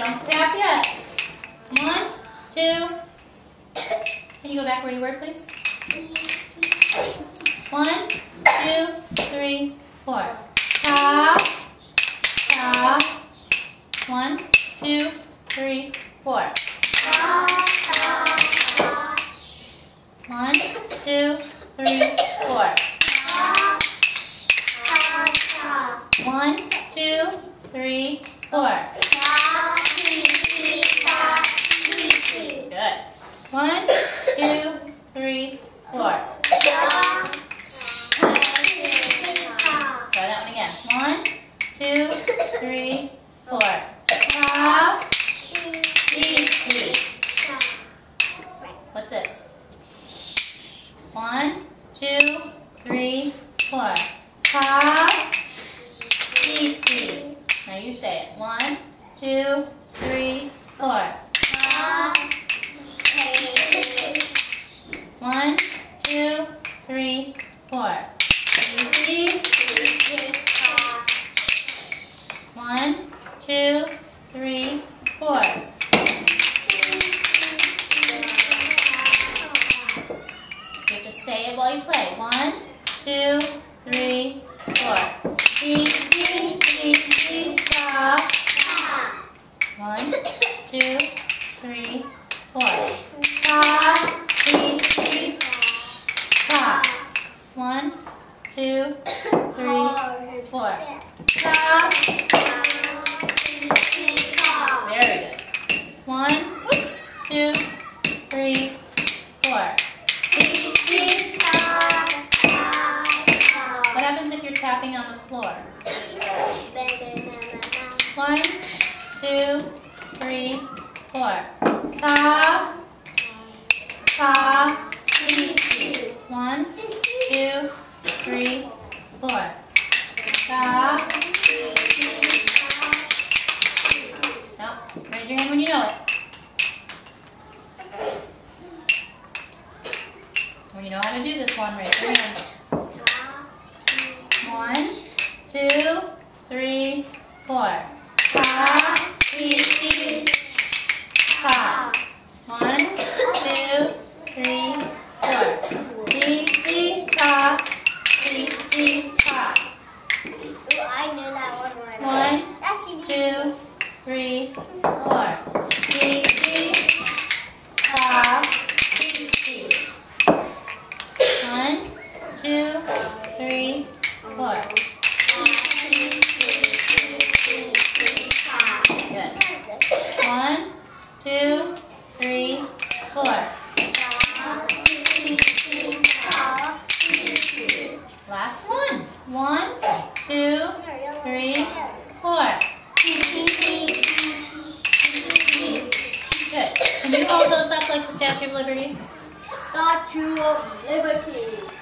Don't tap yet. One, two. Can you go back where you were, please? One, two, three, four. Top, top. One, two, three, four. One, two, three, four. One, two, three, four. Good. One, two, three, four. Try that one two, three, four. Top. What's this? One, two, three, four. Top. Now you say it. One, two, three, four. One, two, three, four. Easy. One, two, three, four. You have to say it while you play. One, two, three, four. One, two, three, four. Top, T, T, top. One, two, three, four. Top. Floor? One, two, three, four. Top, top, T, T. One, two, three, four. Top. No, raise your hand when you know it. When you know how to do this one, raise your hand. One, two, three, four. Top, T, T, top. One, two, three, four. T, T, top, T, T, top. One, two, three, four. Four. Last one. One, two, three, four. Good. Can you hold those up like the Statue of Liberty? Statue of Liberty.